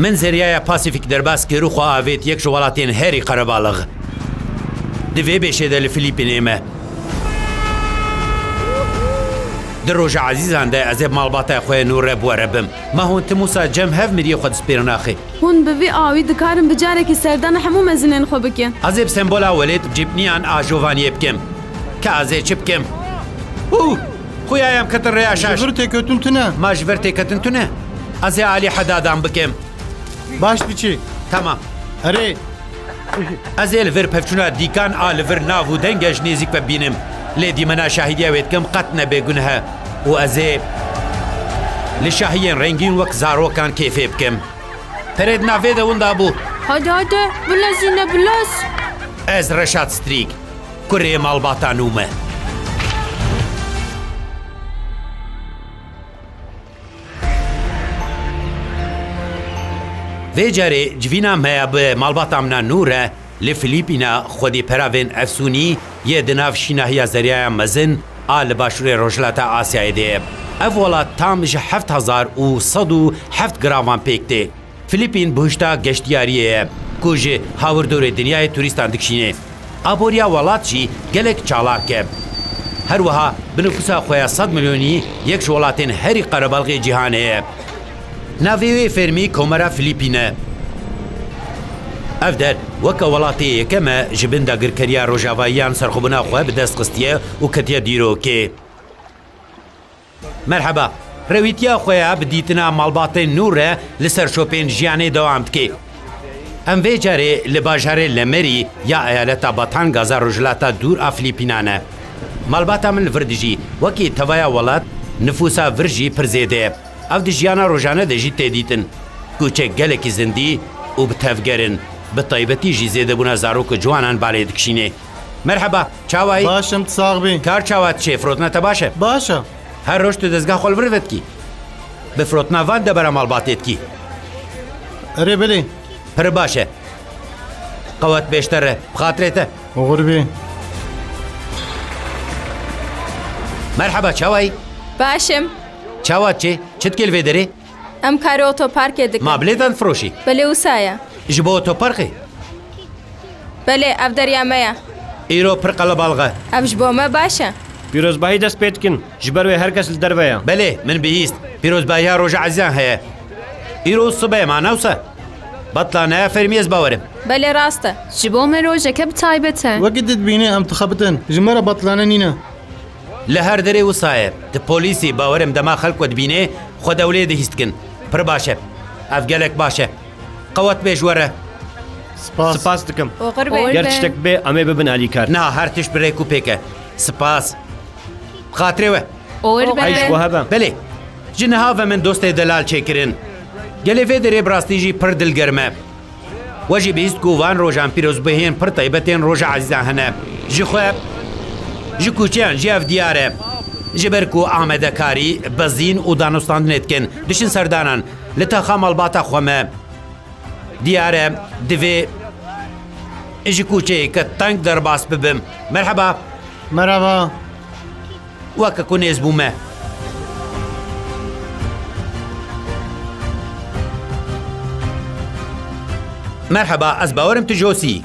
من زریای پاسیفیک در باس که رو خواه آوید یک جوالاتین هری قربالغ. دوی بشه دل فلیپین ایمه در روژ عزیزان ده از اب مالباتا خوی نور رب وربم ما هون تموسا جم هف میری خود سپیرن آخی. هون بوی آوی دکارم بجاره که سردان همو مزنین خوب بکن. از اب سمبول اولید جبنیان آجوانی بکم که از اچ خوی خویایم کتر ریاشاش. مجورتی کتن تونه. مجورتی کتن تونه. از اعلی حدادان بکم. باش بچی. تمام. هره از ال ور پفچونا دیکان آل ور ناو دنگش نزیک و بینم. لیدی منا شاهدی اوید کم قط نبگونه و از لشاهین رنگین وک زاروکان کیفی بکم. پرید ناوی ده وندا بو هده هده بلازی نبلاز از رشاد ستریک کره مالباتان اومه وی جوینه مه به مالبات امنا نوره لی فلیپینا خودی پراوین افسونی یه دناف شینه یا زریعه مزن آل باشور روشلت آسیای ده اولا تام جه هفت هزار و صد و هفت گراوان پیکته فلیپین بوشتا گشتیاریه کجی هاوردور دنیای توریستان دکشینه آبوریا ولات چی گلک چالاکه هر وها بنفسه خویا صد میلیونی یک شوالاتین هری قربالغی جهانه ناوێوێ فەرمی کۆمەرا فلیپینە ئەفدەر وەکە وڵاتی یەکەمە ji bin داگرکەریا ڕۆژاواییان سەرخبناخوا بەدەست قستیە و کەتیە دیرۆکێ مەرحەبە ڕەویتیا خۆیان بدیتنا ماڵباتێن نورە لەسەر شۆپێن ژیانێ دەوام بکەیت ئەم vê carê li bajarê Lemerî ya eyaleta Batan gaza rojilata dûr a Filîpînan e. Malbata min li vir dijî wekî tevaya welat nifusa vir jî pir zêde ye. او دی جیانا روژانه دی جی تیدیتن کوچه گله کی زندی او بتفگرن به طیبتی جی زیده بونه زارو که جوانان بالید کشینه مرحبا چاوای باشم تساق بین کار چاوات چه فروتنه تا باشه باشم هر روش تو دزگاه خول برود کی به وان ده برم الباتید کی اره بلی پر باشه قوت بیشتره بخاطره تا مغربی مرحبا چاوای باشم چاواتشي چت كيل فيدري ام كاري اوتو باركي دك ما بليدان فروشي بلي وسايا جبو اوتو باركي بلي افدر يا ميا ايرو برقلا بالغا افجبو ما باشا پیروز باهی دست پێت کن ji ber wê her kes li derve ye Belê min bihîst pîrozbahiya roja eziyan heye îro sibe ma newse Betla neya fermî ez bawerim Belê rast e ji bo me rojeke bi taybet e Wekî didbîne em tixebitin ji me re betlane nîne له هر دری وسایه د پۆلیسی باوەرم دەما بینه خو خۆ دەولێ دەهیستکن پر باشه افګلک باشه قوت به جوړه سپاس. دکەم گەر شتێک بێ ئەمێ ببن علیکار نا هەرتش برێک و پێکە. سپاس. خاترێوە. هەبە بلێ. جنها و من دوست delal چیکرین گلی و دری براستیجی پر pir dilgerme. We jî bîst ku van rojan pîrozbihên pir taybetên roja ezan جی Ji ji kûçeyan jî ev diyar e. Ji ber ku amedekarî, bezîn û danostandinê dikin, dişin serdanan, li texa malbata xwe me. Diyar e divê ji kûçeyê ke teng derbas bibim. Merheba, Merhaba weke ku nêz bû me. Merheba, ez bawerim tu Josî.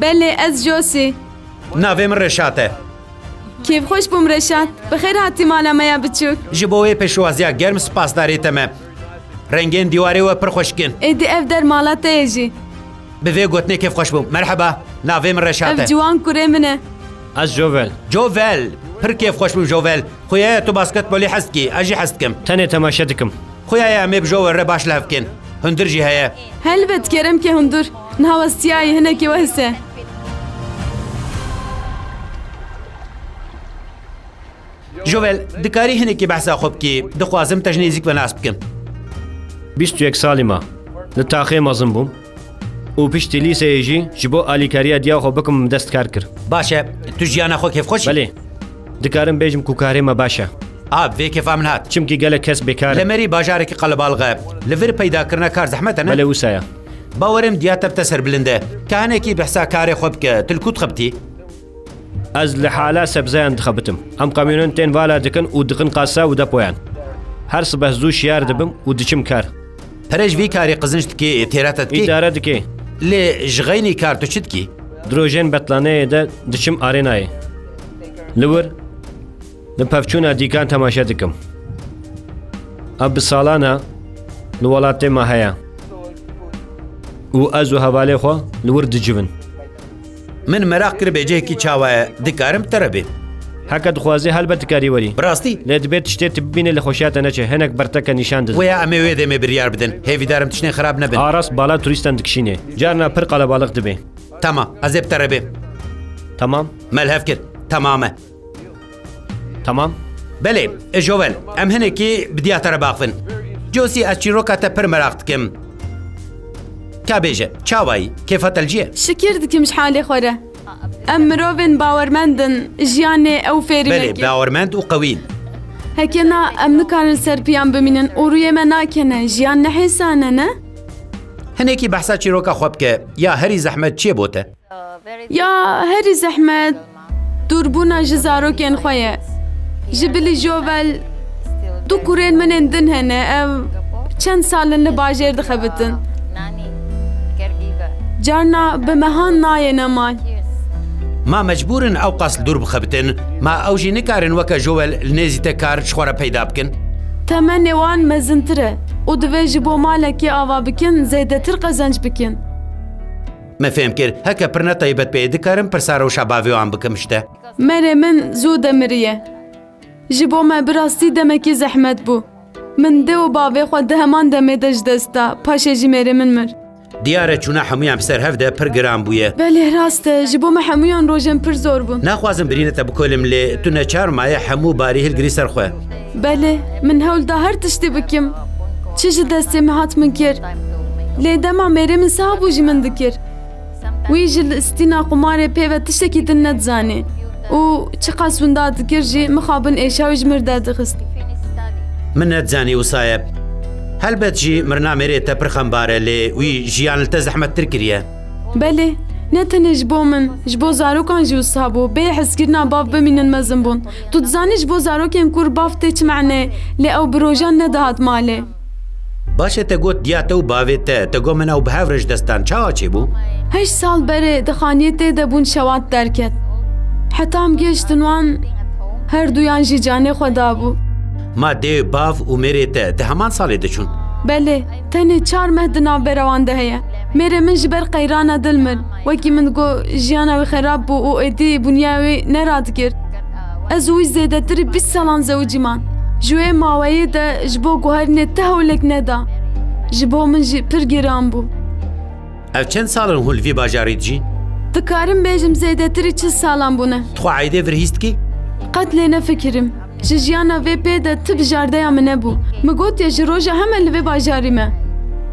Belê ez Josî Navê min Reşat e. کیف خوش بوم رشاد بخیر حتی مالا میا بچوک جبوی گرم سپاس داریت همه رنگین دیواری و پرخوشکین ایدی اف در مالا تیجی بوی گوتنی کیف خوش بوم مرحبا ناوی من رشاده اف جوان کوری منه از جوویل جوویل پر کیف خوش بوم جوویل خویا یا تو باسکت بولی حست کی اجی حست کم تنی تماشد کم خویا یا می بجوو باش لفکین. هندر جی هیا هل بد کرم که هندر نهاوستی آئی هنه وحسه ژۆڤێل دکاری هەنێکی بەسا خۆ بکە دەخوازم تەژنێزیک بە ناس بکەم 21 ساڵی مە لە تاخێ مەزم بووم. و پشتی لیسەیەژی ji بۆ ئالیکاریە دیاخۆ بکم دەستکار کرد. باشە تو ژیانە خۆ کێفخۆش لێ دکارم بێژم کوکارێمە باشە. ئاێ کێفا من هاات چمکی گەلە کەس بێکار لەمەری باژارێکی قەلەباڵغە لەڤر پەیداکردە کار زەحمەتە نە لە وسایە. باوەرم دیاتەبتە سەر بلندە. کانێکی بەسا کارێ خۆ بکە تلکوت خبتی ئەز لە حالا سەبزایان دخەبتم ئەم کامیونن تێن والا دەکەن و دقن قاسا و دەپۆیان هەر سبە زوو شیار دەبم و دچم کار. پرەژوی کاری قزنج دکێ تێراتە دارە دکێ لێ ژغینی کارتوچتکی درۆژێن بەتلانەیەدا دچم ئارێنایە لور لە پەفچوونە دیکان تەماشا دکم. ئە بساڵانە لە وڵات تێمە هەیە و ئەز و هەوالێ خۆ لور دجبن من مەراق کرد بێجەیەکی چاوایە دکارم تەرە بێت dixwazê helbet dikarî werî بڕاستی tiştê tu bibînê li xweşiyata neçe hinek berteke nîşan didin وەیە ئەمێ وێ دەمێ بریار بدن. هێویدارم تشتێن خراپ نەبن ئاراست bala turîstan dikişînê carna pir qelebalix dibe تەما ئەزێ تەرە بێ tamam مەلهەف کرد. تەمامە tamam بەێ ئەژۆڤەل ئەم هەنێکی بدیاتەرە باخن جۆسی ئە چیرۆکاتە پر مەراق دکم کابێژێ چاوایی کێفەتەلجیە شکر دکم شحالێ خۆرە ئەم مرۆڤێن باوەرمەندن ژیانێ ئەو فێری باوەرمەند و قوین هەکێنا ئەم نکارن سەرپیان بمینن ئوڕویێمە ناکەنە ژیان نەحێسانە نە؟ هەنێکی بەحسا چیرۆکە خۆ بکە یا هەری زەحمەت چیە بۆتە؟ یا هەری زەحمەت دووربوونا ji zarokên xwe ye ji bilî jovel du kurên min ên din hene ew çend salin li جارنا bi mehan nayê neman. Ma mecbûrin ew qas dûr bixebitin, ma ew jî nikarin weke jowel li nêzî te kar ji xwe re peyda bikin. Temenê wan mezintir e û divê ji bo malekê ava bikin zêdetir qezenc bikin. Me fêm kir heke pirna taybet pê dikarim pirsa rewşa bavê wan bikim ji te. Merê min zû demiriye. Ji bo me birastî demekî zehmet bû. Min dê û bavê xwe di heman demê de ji dest da, paşê jî merê min mir. دیاره چونه همویان بسر هفته پر گرام بویه بله راسته جبو ما همویان روژن پر زور بون نخوازم برینه تا بکولم لی تو نچار مایه همو باری هل سر خواه بله من هول ده هر تشتی بکیم. چه جه دستی محط من کر لی دما میره من صاحب و دکر وی استینا قماره پی و تشتی که او چه قصون داد دکر جی مخابن ایشاوی جمر داد دخست. من ندزانی و صاحب هلبت جي مرنا مريت تبرخن لي وي جيان التزحمة التركرية بلي نتن جبو من جبو زاروكان جيو صابو بي حس كرنا باب بمين مزنبون. تتزاني جبو زاروكين كور باف تيج معنى لي او بروجان ندهات مالي باشه تگوت دیا تو باوی ته تگو من او چه آچه بو؟ هش سال بره دخانیه ته ده بون شوات درکت. حتام گشتنوان هر دویان جی جانه خدا بو. Dabû ما دێ باv و مێرێتە دە هەمان ساڵێ دەچوون belê tenê çar meh di navbera wan de heye mêrê min ji ber qeyrana dil mir wekî min got jiyana wê xerab bû û êdî bunya wê neradikir ez wî zêdetirî bîst salan zewcîman ji wê maweyê de ji bo guherînê te hewlek neda ji bo min jî pir giran bû ئەو چەند ساڵن هولڤی باژاری دژین dikarim bêjim zêdetirî çi salan bûne تخوا عیدێ ڤرهیستکی قەت lê nefikirim ji jiyana vê pê de ti bijardeya min nebû min gotiye ji roja heme li vê bajarî me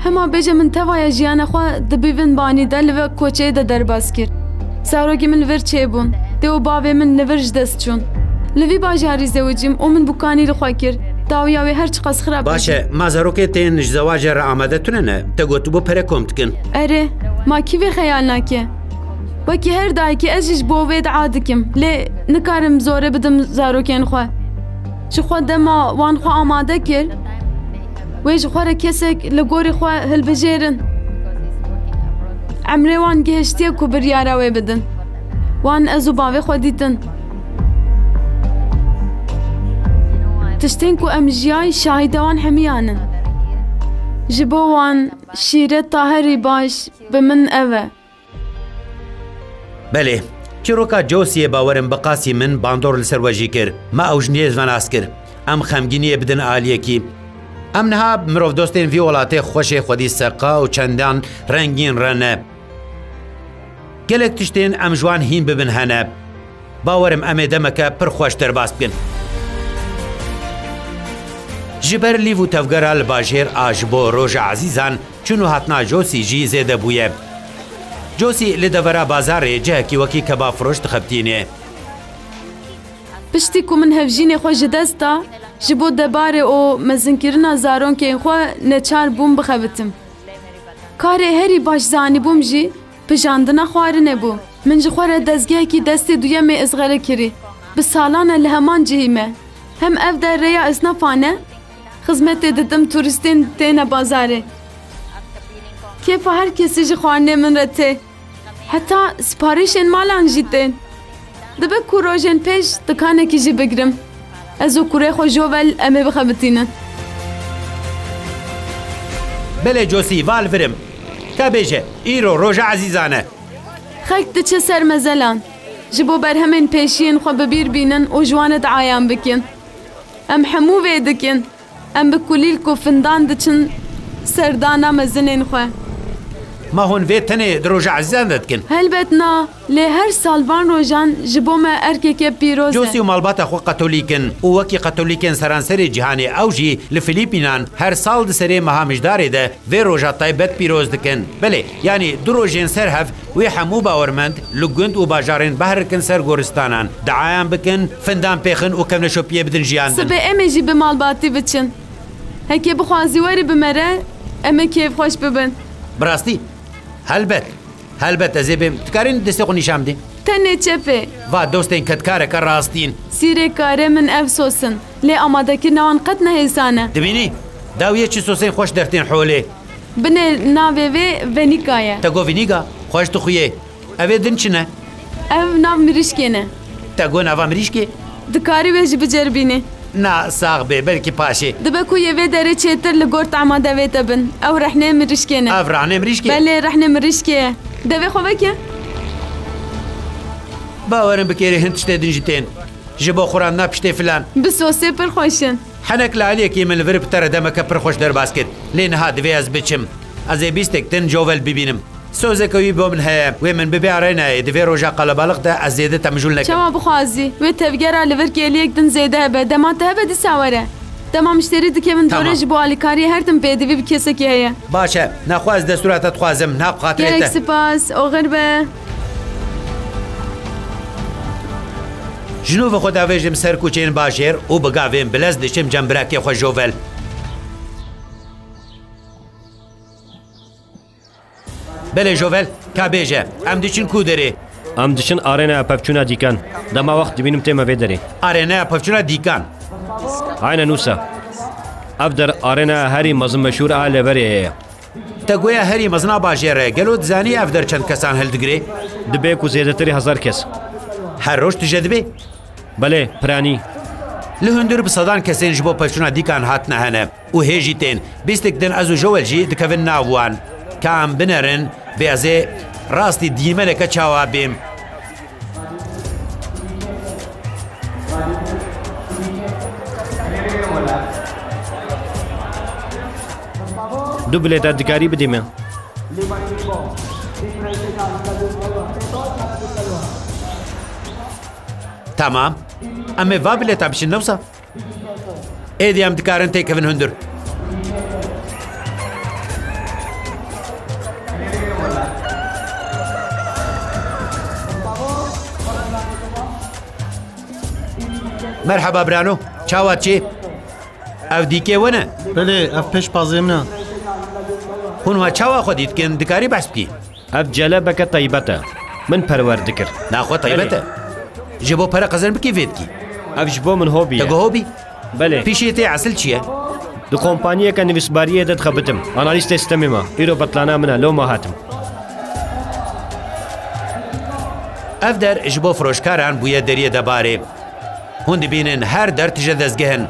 hema bêje min tevaya jiyana xwe dibîvin banî de li vê koçeyê de derbas kir zarokê min li vir çêbûn dê û bavê min li vir ji dest çûn li vî bajarî zewicîm û min bukanî li xwe kir dawiya wê her çi qas xirab باشە مازەڕۆکێ تێن ji زەواجە ڕە ئامادەتونەنە تە گوت بۆ پەرە کۆم دکن erê ma kîvê xeyal nake wekî her dayekî ez jî ji bo wê de dikim lê nikarim zorê bidim zarokên xwe ji xwe dema wan xwe amade kir wê ji xwe re kesek li gorî xwe hilbijêrin Emrê wan gihiştiye ku biryara wê bidin wan ez û bavê xwe dîtin Tiştên ku em jiyayî şahîde wan hemiyan in Ji bo wan şîret taherî baş bi min ev e بەێ چیرۆکە جۆسیە باوەرم بە قاسی من باندۆر لەسەر وەژی کرد. ما ئەو ژنیێ زاناس کرد. ئەم خەمگینیە بدن ئالیەکی ئەم نها مرۆڤ دۆستێن وی وڵاتێ خۆشێ خودی سەقا و چەندان ڕنگین ڕەنە. gelek tiştên em jwan hîn bibin hene باوەرم ئەمێ دەمەکە پڕ خۆش دەرباس بکەن ji ber lîv û tevgera li bajêr a ji bo roja ezîzan çûn û hatna Josî jî zêde bûye. Josî li devera bazarê cihekî wekî keba firoş dixebtînê. Piştî ku min hevjînê xwe ji dest da ji bo debarê û mezinkirina zaronkên xwe neçar bûm bixebitim. Karê herî baş zanîbûm jî pijandina xwarinê bû. Min ji xwe re dezgehekî destê duyemê ezxere kirî. Bi salan e li heman cihî me. Hem ev de rêya esnafane, xizmetê didim turistên têne bazarê. کیف هر کسی جی خوانه من رته حتا سپارش این مال انجیدن دبه کوروژن پیش دکانه کی جی بگرم. از او کوره خو جوول امه بخبتینن بله جوسی وال ورم تبیجه ایرو روژ عزیزانه. خیک چه سر مزلان؟ جبو بر همین پیشین خو ببیر بینن او جوانت عایم بکن. ام حمو ویدکن ام بکلیل کو فندان دچن سردانه مزنین خواه ما هون وی تنه دروژ عزیزان داد کن هلبت نا هر سال وان رو جان جبو ما ارکه که پیروزه جوسی و مالبات خو قطولیکن او وکی قطولیکن سرانسر جهان اوجی لفلیپینان هر سال ده سره مهامجداره ده وی روژا تایبت پیروز دکن بله یعنی دروژین سر هف وی حمو باورمند لگند و باجارین بهر کن سر گورستانان بکن فندان پیخن و کم نشوپیه بدن جیان سبه امیجی به مالباتی بچن. هکی بخوانزیواری بمره امه کیف خوش ببن. براستی هلبت هلبت از بیم تکارین دسته خونی شام دی تنه چه و دوست این کت کاره کار راستین سیر کاره من افسوسن لی آماده که نوان قط نه ایسانه دبینی چي یه خوش درتين حوله بنه ناوه وی وینیگای تا گو وینیگا خوش تو خویه اوه دن چی نه اوه ناو مریشکی نه تا گو ناو مريشكي دکاری بیش بجربینه نا ساق بی بلکی پاشی. دبه کوی وی داره چیتر لگور تا ما دوی تبن. او رحنه مریشکی نه. او رحنه مریشکی بله رحنه مریشکی دوی خوبا که باورم بکیری هند شده دنجی تین. جبا خوران نه فلان. بسوسی پر خوشن. حنک لالی که من لوری پتر دمکه پر خوش در باسکت. لین ها دوی از بچم. از ای بیستک تن جوول ببینم. سوزه کوی با من هی و من به بیاره نه دیوی قلبالق ده از زیده تمجول نکن. شما بخوازی و تفگیر علی ور کلی یک دن زیده هب دم آت هب دی سواره دم مشتری دکه من دورج با علی کاری هر دم پیدی بی کسی که هی. باشه نخواز دستورات خوازم نخ خاطر. یک سپاس آخر به جنوب خود آویجم سرکوچین باشیر او بگویم بلذ دشم جنب راکی خو جوبل. em diçin ku derê ئەم دچن ئارێنە پەپچوونە دیکەن دەما وەخت دبینم تێمە بێ دەرێ arêneya pevçûna dîkan ئاینە نووسە ئەف دەر ئارێنە هەری مەزم مەشهور ئا لەبەرێ هەیە Te goya herî mezina bajêre gelo dizanî ev der çend kesan hildigrê دبێک و زێدەتری هزار کەس her roj tije dibê بەلێ پرانی li hundir bi sedan kesên ji bo pevçûna dîkan hatine hene û hêjî tên bîstek din ez û jowel jî dikevin nav wan ka em binerin bê ez ê rastî dîmeneke çawa bêm دوو بلێتە دیکاری بدیمێ Tamam em ê va مرحبا برانو چاوا چی؟ او دیکی ونه؟ بله او پیش پازیم نه خونوا چاوا خودید که دکاری بس بکی؟ او جله بکه طیبتا من پرور دکر نه خود طیبتا جبو پر قزن بکی وید کی؟ او جبو من هوبی هو بی؟ بله پیشی تی اصل چیه؟ دو کمپانیه که نویسباریه داد خبتم آنالیست استمی ما ایرو بطلانا منه لو هاتم اف در اجبو فروشکاران بویه دریه دباره Hûn dibînin her der tije dezgehin.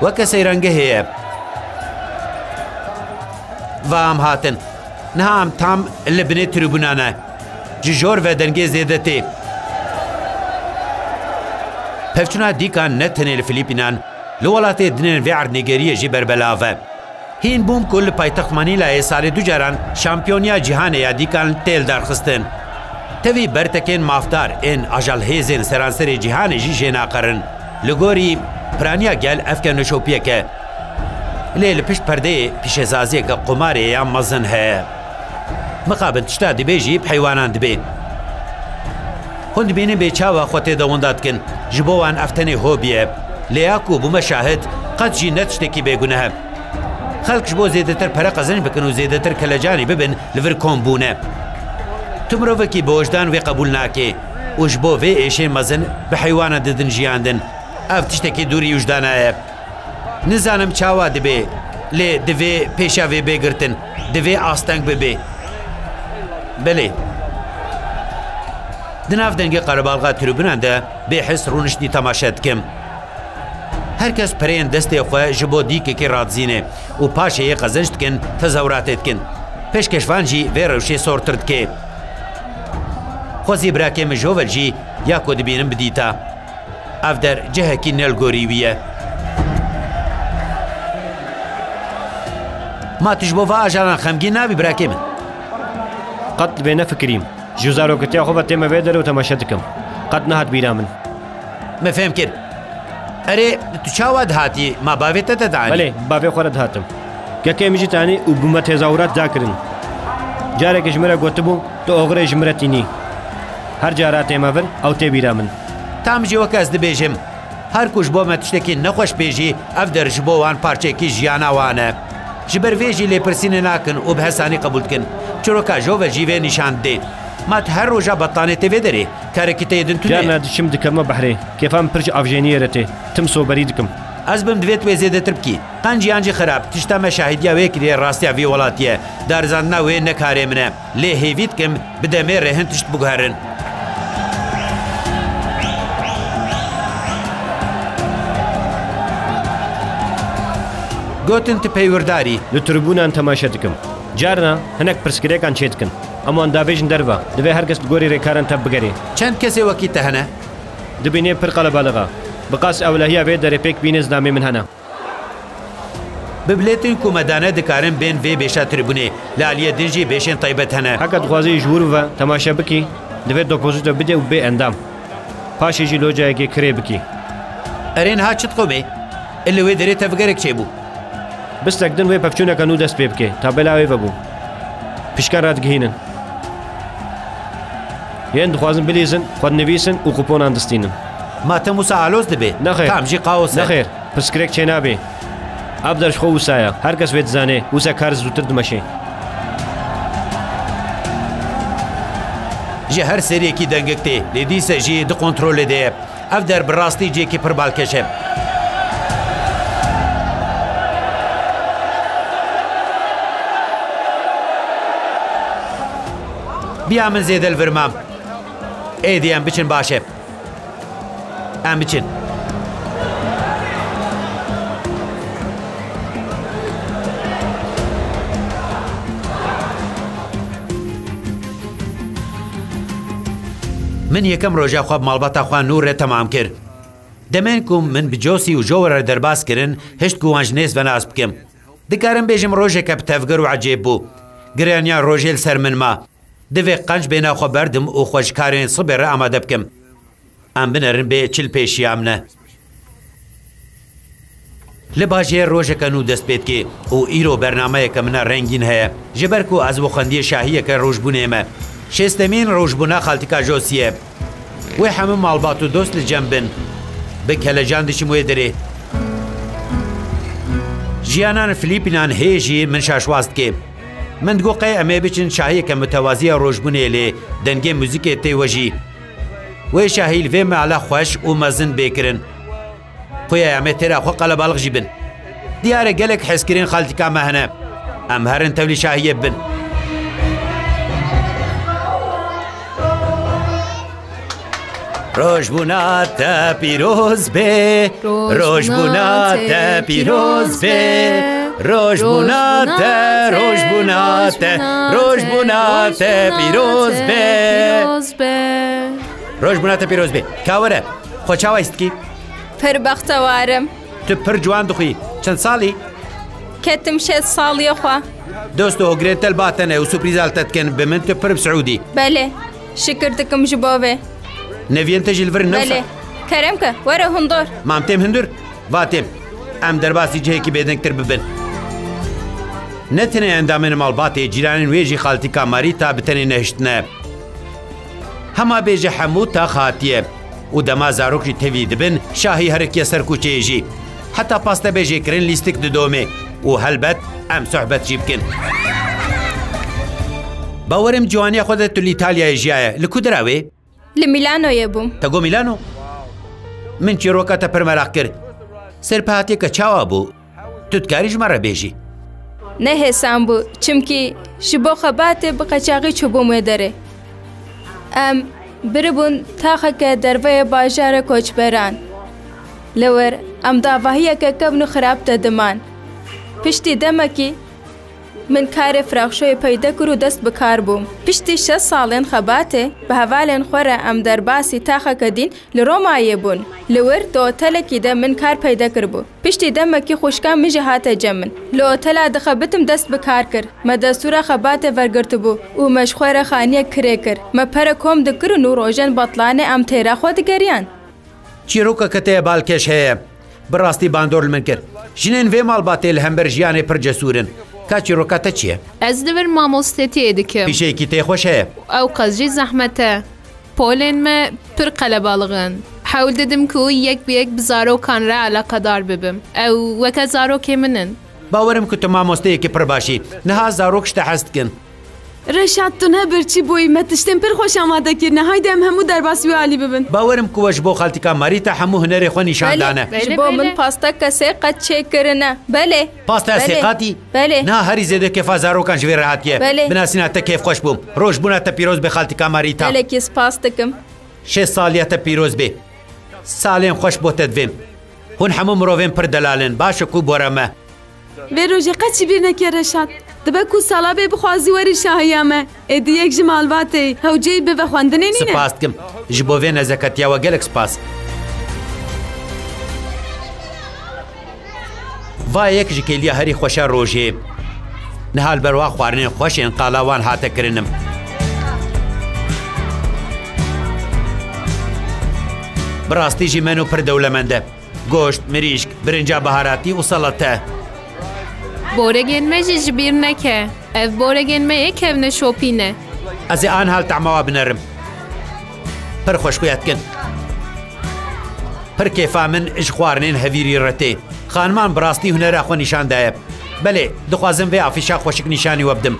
Weke seyrengeh heye. Va em hatin. Niha em tam li binê tribûnane. Ji jor ve dengê zêde tê. Pevçûna dîkan ne tenê li Filîpînan, li welatê dinên vê erdnêgeriyê jî berbelav e. Hîn bûm ku li paytext Manîlayê salê du. تبي برتكين مافتار ئێن ئاژال هێزێن سەرانسەری جیهانێژی ژێناقەرن لە گۆری پرانیا گەل ئەفکە نەشۆپیەکە. لێ لە پشت پەردەیە پیشێزازیەکە قمارێ یان مەزن هەیە. مقابل تشتا دبێژی پەیوانان دبێ دي بینێ بێچاوە دي دەوەنداتکن ji bo wan eftenê hobiye lêya ku bûme şahid qet jî قد جي bêgune heb xelk ji bo zêdetir pere qezin bikin û zêdetir kelecanî bibin li تو مرۆڤێکی بە هۆشدان وێ قبول ناکێ. وش بۆ وێ ئێشێ مەزن بە حیوانە ددن ژیاندن. ئەف تشتێکی دووری وژدانایە نزانم چاوا دەبێ. لێ دەوێ پێشاوێ بێگرتن. دەوێ ئاستەنگ ببێ. بلێ. دناف دەنگی قەرەباڵغا تروبناندا بێحس ڕوونشتی تەماشە دکەم هەرکەس پرێن دەستێ خۆ ji بۆ دیکێکی ڕادزیینێ و پاشەیە قەزەشتکن تەزەوراتێتکن پێشکەشوانجی بێ ڕەوشێ سۆرتر دکێ خوزی براکی براکێ مژۆڤەرژی یا کود کۆ دەبینم بدیتە. ئەف دەر جەهەکی ویه ما تش بۆ ئاژانان خەمگی نابی براکی من. قط بێ نفکریم جوزارو کتیا خوبا تێمە ویدر و تماشد کم قط نهات بیرامن مفهم مەفێم کرد. ئەرێ تو چاوا دهاتی ما باوی باوێتە دەدا لێ باوێ خۆرە هاتم. گەکەی میژتانی هزاورات دا کرن جاره کشمره گوتبو تو اغره جمره تینی هەر جارا تێمەبن ئەو تێبیرە من. تام ژەوە کەس دەبێژم هەرکوش بۆمە تشتێکی نەخۆش پێژی ئەف دەرژ بۆوان پارچێکی ژیاناوانە. ji bervêjî lêpirsînê nakin û bi hesanî qebulkin çîroka jove jî vê nîşan dê mat her roja betanê tevê derê karekî te yedin tune diçim dike me behrê kêfan pir ji avjeniyê re tê tim soberî dikim ez bim divê wê zêdetir bikî qenjiyan jî xerab tişta me şahidiya wê kiriye rastiya vî welatiye darzanna wê nekarê min e lê hêvî dikim bi demê rehin tişt biguherin گوتن تە پەیوەرداری. لە تربوونان تەماشە دکم. جارنا هەنێک پرسکرێکان چێ بکن ئەمان دابێژن دەرەوە دەبێ هەرگەس گۆری ڕێکارن تە بگەری. چەند کەسێ وەکی تە هەنە دبینێ پرقە لە بالغا. بقاس ئەولەهیا بێ دەرەپێک بینێ زنامی من هەنا. ببلێتن کومەدانە دکارن بێن وێ بێشە تربونێ. لە علیە دژی بێشێن تایبەت هەنە. هەکەت خوازی ژوورە تەماشە بکی. دەبێت دۆپۆزیتە بدێ و بێ ئەندام. پاشێژی لۆجایەکی کرێ بکی. ئەرێن هاچت قۆمێ لەوێ دەرێتە بگەرێک چێبوو بستێکدن وێ پەفچوونەکەن و دەست پێ بکەی تا بەلاوێ بەبوو پیشکە ڕاتگەهینن هێن دخوازم بلیزن خودنەویسن و قوپۆنان دەستینن ماتە موسا ئالۆز دەبێ نەخێ ئەمژی قاوەس نەخێر پسکرێک چێ نابێ ئەب دەرشخۆ وسایە هەرکەس وێت زانێ وسە کار زووتر دمەشێ ji her seriyekî dengektê lêdîse jiyê dikontrolê de ev derbirast jiyekî pirbalkeş e. Biya min zêde li vir mam. Êdî em biçin baş e. Em biçin. من یەکەم ڕۆژە خواب ماڵبەتا خوا نورێ تەمام کرد. دەمێن کوم من بجۆسی و ژۆوەرە دەرباسکردن هشت گووانژ نێز بە ناز بکەم. دکارم بێژم ڕۆژێکە تەفگەر و عجێب بوو. گریانیا ڕۆژێل سەر منما. دەوێ قەنج بێناخۆ بەردم و خۆشکارێن سبێرە ئامادە بکەم. ئەم بنەرن بێ چل پێشیامنە. لە باژێ ڕۆژەکەن و دەست پێتکێ و ئیرۆ بەرنمەیەکە منە ڕنگین هەیە. ژەبەر و ئەز بۆ خەندیە شاهیەکە ڕۆژبوونێمە شێستەمین ڕۆژبوونا خالتیکا ژۆسیە. وێ هەموو ماڵبات و دۆست لە جەم بن. بکە لە جاندشی وێ دەرێ. ژیانان فلیپینان هێژی من شاشواست کێ. من دو قی امی بچن شاهی که متوازی روشبونه لی دنگه موزیک تیوجی وی شاهی لوی معلا خوش او مزن بیکرن خوی امی تیره خو قلب الگ جیبن دیار گلک حس کرین خالتی که مهنه ام هرن تولی شاهی بن. روش بونات پیروز بی روش بونات پیروز بی روش بناته روش بناته روش بناته پیروز بی روش بناته پیروز بی که وره خوش آو ایست پر بخت وارم تو پر جوان دو چند سالی کتم شد سالی خوا دوستو ها گرین تل باتنه و سپریز آلتت کن بمن تو پر بسعودی بله شکر تکم جباوه نویین تجی لور نوشا بله کرم که وره هندور مامتیم هندور واتیم ام در باسی جهه که بیدنگ تر ببین نتنه اندامن مالباتی جیران ویجی خالتی کاماری تا بتنی نهشتنه. همه بیجی حمو تا خاتیه. او دما زاروکی تیوی دبن شاهی هرکی سرکوچه ایجی حتی پاسته بیجی کرن لیستک دومه او هلبت ام صحبت جیب کن. باورم جوانی خود تو لیتالیا ایجیه لکو دراوی؟ لیمیلانو یه بوم. تا گو میلانو؟ من چی روکا تا پرمراق کر؟ سرپاتی که چاوا بو. تو تکاریش بیجی؟ نەهێسان بوو چمکی ji bo xebatê bi qeçaxî çûbû wê derê. Em biribûn taxeke derveyê bajarê koçberan. Li wir em davahiyeke kevn û xirab te diman. Piştî demekî من کارێ فراخشۆی پەیدەگر و دەست بکار بووم. پشتی شە ساڵێن خەباتێ بە هەوالێن خۆرە ئەم دەرباسی تاخەکە دین لە ڕۆمایە بوون. لەور دۆتەلێکی دە من کار پەیدەکر بوو. پشتی دەمەکی خوشکان مژە هاتە جەمن لە ئۆتەلا دخە بتم دەست بکار کرد. مە دەستورە خەباتە وەرگرت بوو و مەشخۆرە خانیە کرێ کرد. مە پەرە کۆم دکردن و ڕۆژەن بەتلانێ ئەم تێراخوا دگەریان. چیرۆکە کە تەیە بالکێش هەیە؟ بڕاستی باندۆر من کرد. ژنێن وێ ماڵباتێ لە هەمبەر ژیانێ پرجەسوورن. کاتی رو کاتا چیه؟ از دوبار ماموستتی ادی که. پیشی کی تی خوشه؟ او قصدی زحمت پولن م پر قلبالغن. حاول دادم که یک به یک بزارو کن را علاقه دار ببم. او وکزارو کی منن؟ باورم که تو ماموستی که پر باشی. نه از کشته هست کن. رشاد تو نه برچی بوی متشتم پر خوش آماده کرد نه های دم همو در باسی عالی ببن باورم کوش بو خالتی کا ماریتا همو هنر خو نشان دانه بله من پاستا کسه قد چه کرنه بله پاستا سه قاتی بله نه هری زیده که فزارو کان جوی راحت کی بله بنا سینا ته کیف خوش بوم روش بونا ته پیروز به خالتی کا ماریتا بله کیس پاستا کم شه سالیه ته پیروز به سالم خوش بو تدویم هون همو مرووین پر دلالن باشو کو بورمه ویروجه قچی بیرنه که رشاد دبه کو سالا به بخوازی وری شاهیا me edi yek ji malbatê hewceyî bi vexwendinê nîne Spas dikim ji bo vê nezeketiya we gelek spas Vayek ji kêliya herî xweşa rojê Nihal berwa xwarinê xweşên qala wan hate kirinim. Bi rastî jî men û pir dewlemend e. Goşt, mirîşk, birinca biharatî û salate. Boregên me jî ji bîr neke. Ev boregên me ê kevne şopîne. Ez an hal temawa binerim Pir xweşxuyet kin Pir kêfa min ji xwarinên hevîrî retê Xanman bi rastî hunera xwe nîşan daye Belê dixwazim vê afîşa xweşik nîşanî we bidim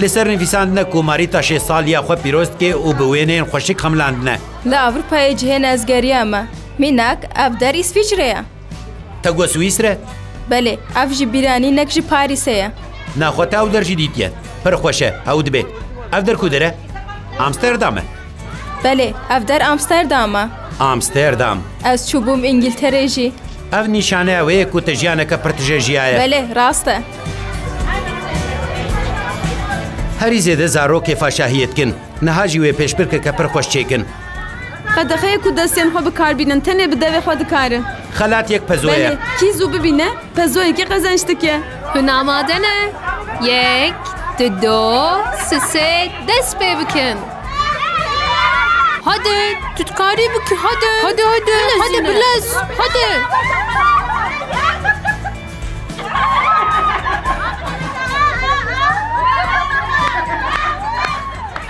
Li ser nivîsandine ku marîta şê saliya xwe pîroz dike û bi wênên xweşik xemlandine Li Avrupayê cihên ezgeriya me. Mînak ev derî Swîçre ye. Te got Swîsre بەێ ئەف ji بیرانی نەک ji پارسەیە ناخۆتا ئەو دەرژی دیتە پرخۆشە ئەو دبێت. ئەف دەرکودرە ئامستەردامە. بەێ ئەف دەر ئامستەردامە. ئامستەردام. ئەس چوو بووم ئینگلتەرێژی. ئەف نیشانەیەوەیە کوتە ژیانەکە پرتژە ژایە بەێ ڕاستە. هەری زێدە زارۆکێ فاشاهیتکن نەهاژی وێ پێشبرکە کە پرخۆش چێکن. قەدەخەیە و دەستێن خۆ بکاربینن تەنێ بدەوێ خۆ دکارن. خلات یک پزویه بله کی زو ببینه پزویه که قزنشته که هنماده نه یک دو دو سه دس دست هدی، بکن هده تتکاری بکن هدی، هدی، هده هده بلس هده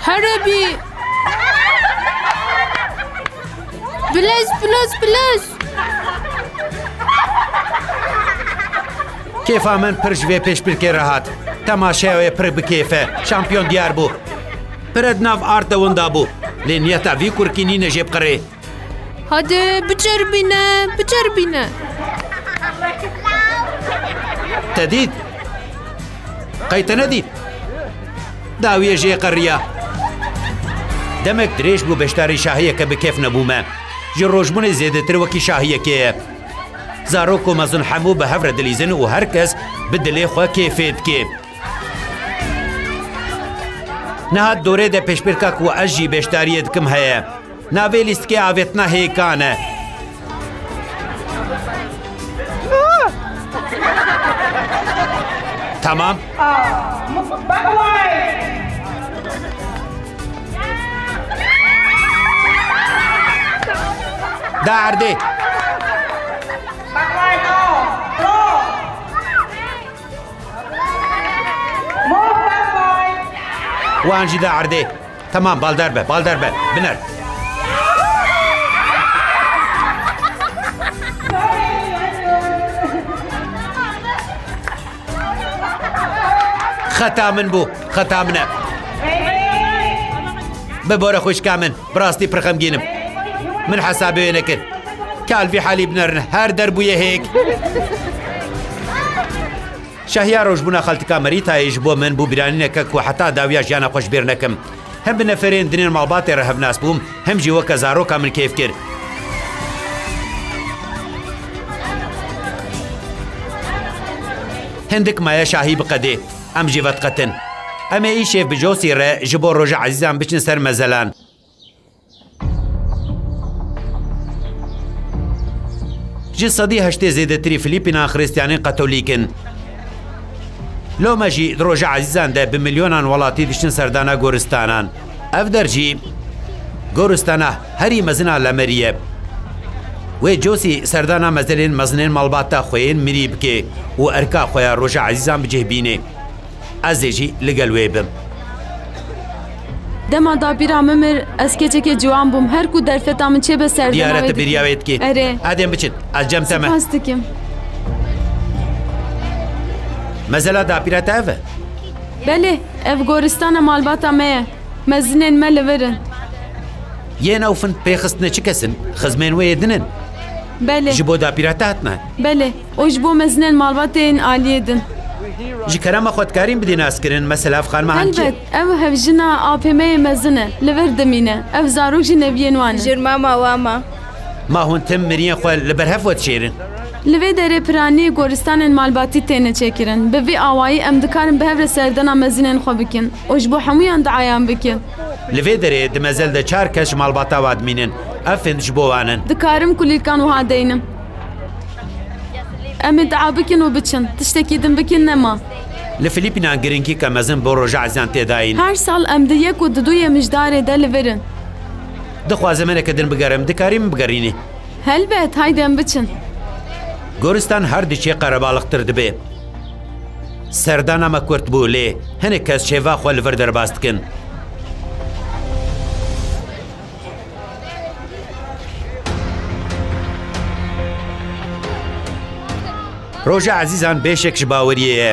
هربی بلس بلس بلس pê bikin. Hadi, tutkarî bikin hadi. Hadi hadi. Hadi bilez. Hadi. Herebi. Bilez bilez bilez. کێفا من پرژ وێ پێشبرکێ ڕەهات تەماشایوێ پڕ بکێفە شامپیۆن دیار بوو پرد ناو ئارتەوندا بوو لێ نیەتا وی کورکینی نەژێ بقڕێ Hadi bicerbine, bicerbine. تەدید قەیتە نەدید داویە ژێ قڕیا دەمێک درێژ بوو بەشداری شاهەیە کە بکێف زارۆک و مەزن هەموو بە هەورە دلیزن و هەرکەس بدلێ خوا کێفێت کێ نهات دۆرێ دە پێشبرکاک و ئەژی بێشداریە دکم هەیە ناوێ لیستکێ ئاوێتنا هەیەکانە تەمام وان جي دا عرديه تمام بالدار به بالدار به بنر. خطا من بو خطا منه ببره خوش کامن براستی پرخم گینم. من حسابی نکن کال في حالي بنرن هر دربویه هيك شەهیا ڕۆژبوونا خەلتکا مەریتایش بۆ من بوو بیرانینەکە و حتا داویا ژیانە خۆش بێر نەکەم هەم بنەفرێن درێن ماڵباتێ ڕەهبناس بووم هەم جیوەکە زارۆکە من کێف کرد هەندێک مایە شاهی بقەدێ ئەم ژیڤەت قەتن ئەمە ئی شێف بجۆسی ڕێ ji بۆ ڕۆژە عزیزان بچن سەر مەزەلان ji سەدی هەشتێ زێدەتری فلیپینا خریستیانی قەتۆلیکن لۆمەژی ڕۆژە عزیزاندا bi میلیۆنان وڵاتی دیشتن سەردانە گۆرستانان. ئەف دەرجی گۆرستانە هەری مەزنا لە مەریە. وێ جۆسی سەردانا مەزلێن مەزنێن مەڵباتە خوێن مری بکێ و ئەرکا خۆیان ڕۆژە عزیزان بجێبینێ. ئەزێژی لەگەل وێ بم. دەما دابیرا ممر ئەس کێچێکی جوان بووم هەرکو دەرفێتا من چێ بە دیارەتە بریاوێتکێ ئەرێ. ئادێن بچێت ئەجەم تەمە هەست دکم مەزەلا داپیرەتە ئەvە بەلێ ئەف گۆرستانە مالباتە مەیە. مەزنێن مە لەڤرن یە ناوفن پێخستنە چ کەسن؟ خزمێن وەیە دنن. بەلێ. ji بۆ داپیرەتە هاتنە بەلێ ئۆش بۆ مەزنێن مالباتێن ئالێدن ji kerema xwedkarîn bidî naskirin mesela xanma هەلبەت ئەو هەڤژنا ئاپێمەیە مەزنە. لەڤەر دەمینە. ئەف زارۆک ژی نەڤێنوانە ژرما ماوامە ما hûn tim miriye xwe li ber hev şêrin Li vê derê piranî goristanên malbatî têne çêkirin. Bi vî awayî em dikarin bi hevre serdana mezinên xwe bikin. û ji bo hemûyan diayan bikin. Li vê derê di mezel de çar kes malbata wa dimînin Efin ji bo wanin Dikarim kulîlkan wiha deynim. Em ê dia bikin û biçin. Tiştekî din bikin nema. Li Filîpînan giringî ke mezin bo roja ezan têdayîn Her sal em di yek û di duyê mijdarê de li verin. Dixwaze meneke din bigerim dikarî min bigerînî Helbet haydi em biçin. گۆرستان هەردیچێ قەرەباڵقتر دەبێ. سەردانامە کورت بوو لێ هەنێک کەس شێوا خۆ لەڤەر دەرباست بکەن. ڕۆژە عزیزان بێشێک باوەریەیە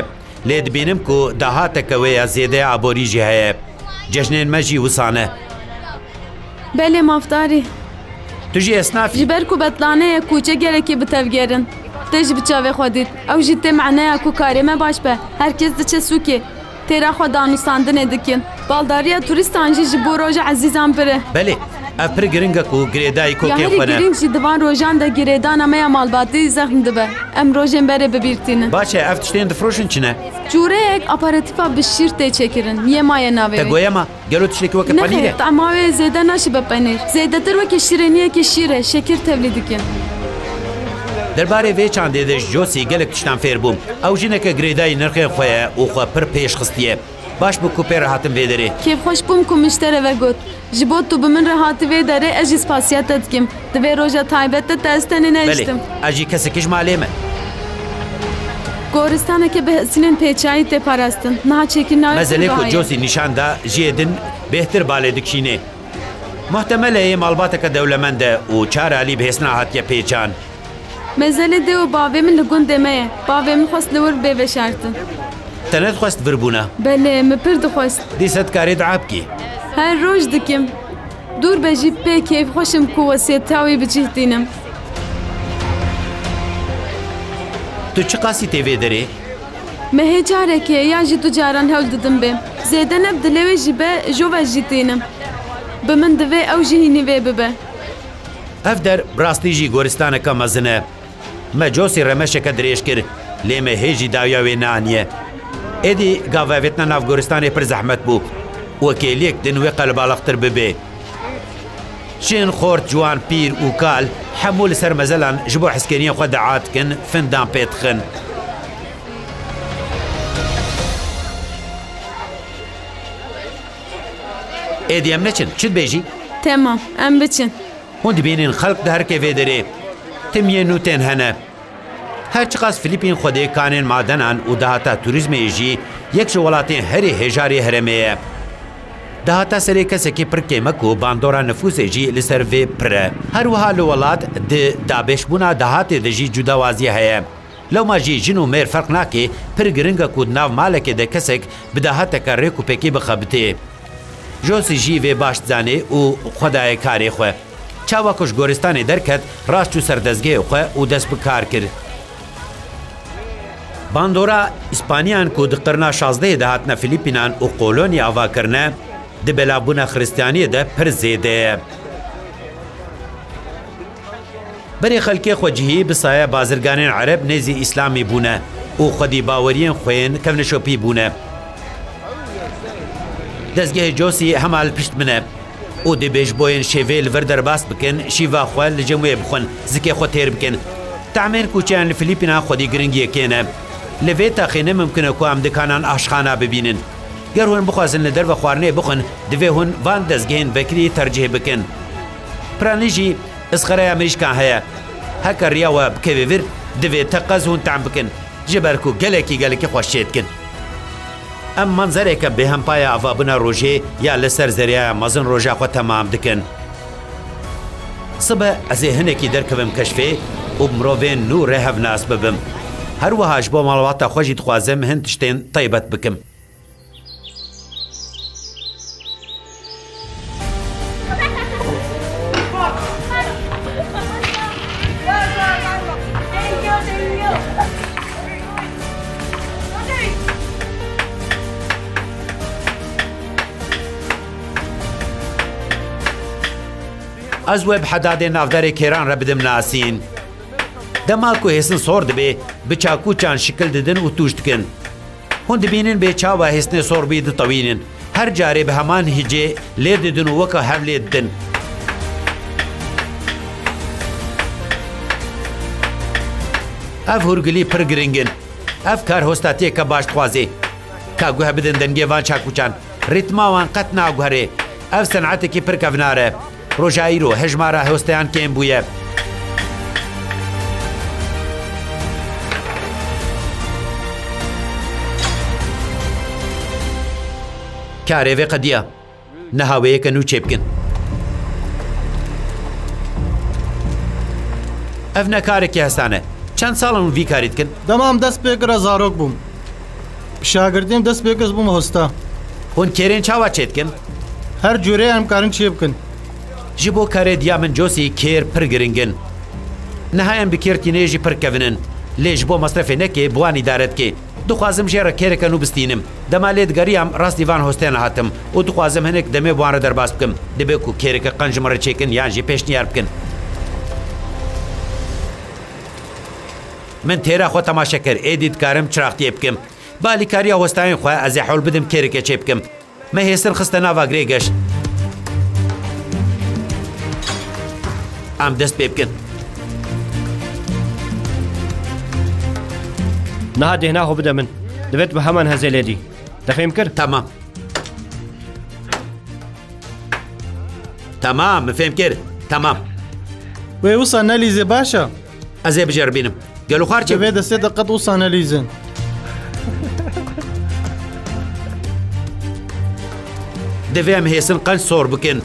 لێ دبینم و داهاتەکەوەیە زێدەیە ئابۆریژی هەیە جەژنێن مەژی وسانە بەلێ مافداری توژی ئەسنافی بەر و بەتلانەیە کوچە گەلێکی بتەوگێرن Te ji bi çavê xwe dît. Ew jî tê meneya ku karê me baş be. Herkes diçe sûkê. Têra xwe danûstandinê dikin. Baldariya turistan jî ji bo roja ezîzan pire. Belê ev pir giring e ku girêdayî kokê xwe ne girîng jî divan rojan de girêdana me ya malbatî zexm dibe. Em rojên berê bibîrtînin. Baş e ev tiştên difroşin çi ne Cûreyek aparatîfa bi şîr tê çêkirin. Yê maye Te navê. wê. goyema gelo tiştekî weke panîr Nexê e tema wê zêde naşibe penêr. Zêdetir wekî şîreniyekî şîr e şekir tevlî dikin. دەربارەی وێ چند دێدەش جۆسی گەلک تشتان فێر بووم ئەو ژینەکە گرێدای نرخێ خۆیە ئوخوا پر پێش خستیە باش بوو کوپێرە هاتم بێدەێ کێفخۆش بووم کومشتەرەوە گوت ji bo tu bi min re hatî derê ez jî spasiya te dikim. Divê roja taybet te testenê e neiştim Ez jî kesekiş malê me. Goristaneke bi hesînin pêçayî têparastin. Niha çêkin na mezelê ku cosî nîşan da jiyê din bêhtir balê dikînê Muhtemeleyê malbateke dewlemend de û çar alî bihêsna hatiye pêçan. مزل ده و باوی من لگون دمه باوی من خواست لور بی بشارت تنت خواست بربونا بله مپرد خواست. دی ست کاری دعاب کی. هر روش دکم دور بجی پی کیف خوشم کواسی تاوی بچه دینم. تو چه قاسی تیوی داری؟ مهی چاره که یا جی تو جاران هول دادم بیم زیده نب دلوی جی به جو جی دینم. به من دوی او جی هینی وی ببه اف در براستی جی گورستان که ما جوسرم شک دزش کرد لی مه جدای اونانیه. ادی گفته این نافگورستانه پر زحمت بو. وقتی یک دن وقی البالکتر ببی. چین خورد جوان پیر اوکال حمل سر مزلا نجبور حسکنی و خود عاد کن فندام پتر خن. ادی هم نیست چیت بیژی؟ تمام. ام بیش. هنده بینن خلق دار که ویدری. Tim yê nû tên hene. Her çiqas Filîpîn xwedê kanên madenan û dahata turizmê jî yek ji welatên herê hêjarê herêmê ye. Dahata serê kesekî pir kêmek û bandora nifûsê jî li ser vê pir e. Her wiha li welat di dabêşbûna dahatê de jî cudawazî heye. Lewma jî jin û mêr ferq nakê pir giring e ku nav malekê de kesek bi dahateka rêk û pekê bixebitê. Josî jî vê baş dizanê û xwedaye karê xwe. Ku ji goristanê derket rast û serdezgehê xwe û dest bi kar kir. باندۆرا ئیسپانیان کو diqirna şazdeyê de hatine Filîpînan û kolonî avakirine di belabûna xristiyaniyê de pir zêde ye. Berê xelkê xwecihî bi saya bazirganên Ereb nêzî İslamî bûne û xwedî baweriyên xwên kevne şopî bûne. Dezgehê Cosî hema pişt min e û dibêj boyên şêvê li vir derbas bikin şîva xwe li cem wê bixwin zikê xwe têr bikin. Temên kûçeyan li Filîpîna xwedî giringiyekê ne. Li vê taxîne mimkine ku em dikanan aşxana bibînin. Ger hûn bixwazin li derve xwarinê bixin divê hûn van dezgehên vekirî tercih bikin. Piranî jî izxereya mirîşkan heye. Heka riya we bikevê vir divê te qez hûn tem bikin ji ber ku gelekî gelekî xweş çêtkin. ئەم منزەرێکە بێهمپایە ئاوابنە ڕۆژێ یا لەسەر زەریایە مەزن ڕۆژا خۆ تەمام دکن. سبە ئەزێ هەنێکی دەرکەوم کەشفێ و مرۆڤێن نوورێ هەڤناس ببم. هەروەهاش بۆ ماڵەواتە خۆشی خوازم هەند شتێن تایبەت بکەم. Ez web hedadê navderê kêran re bidim nasîn. Dema ku hêsin sor dibe bi çakûçan şikil didin û tûş dikin. Hûn dibînin bê çawa hêsnê sorbî ditewînin. Her carê bi heman hicê lê didin û weka hev lê didin. Ev hûrgilî pir giringin. Ev kar hostatiyeke baş dixwazê. Ka guhe bidin dengê van çakûçan. Rîtma wan qet naguherê. Ev senatekî pir kevnar e. ڕۆژایی و هەژمارە هەستیان کێم بووە. کارێوێ قەدیە نەهاوەیەکە و چێ بکەن. ئەف نەکارێکی هەستانە چەند ساڵم وی کاریت کن دەمام دەست پێکرە زارۆک بووم. شاگردیم دەست پێکەس بووم هۆستا. هۆن کێرێن چاوا چێتکن هەر جوورەیە ئەم کارن چێ بکەن. Ji bo karê diya min cosî kêr pir giringin. Nihayan bi kêrtînê jî pir kevinin. Lê ji bo masrefê nekê buwan îdaretkê. Dixwazim jê re kêreke nû bistînim. Dema lê digeriyam rastî van hostên hatim û dixwazim hinek demê buwan re derbas bikim. Dibe ku kêreke qen ji me re çêkin yan jî pêşniyar bikin. Min têra xwe temaşe kir êdî dikarim çiraxtiye bikim. Balîkariya hostayên xwe ez ê hewl bidim kêreke çê bikim. Me hêstin xiste nava girê geşt. ئەم دەست پێ بکەن نها دێناخۆ بدە من دەبێت بە هەمان هەزێ لێدی دەخێم کرد تەمام تەمام فێم کرد تەمام وێ وسا نەلیزێ باشە ئەزێ بژێربینم گەل و خوارچێ وێ دەستێ دەقەت وسا نەلیزن دەوێ ئەم هێسن قەنج سۆر بکەن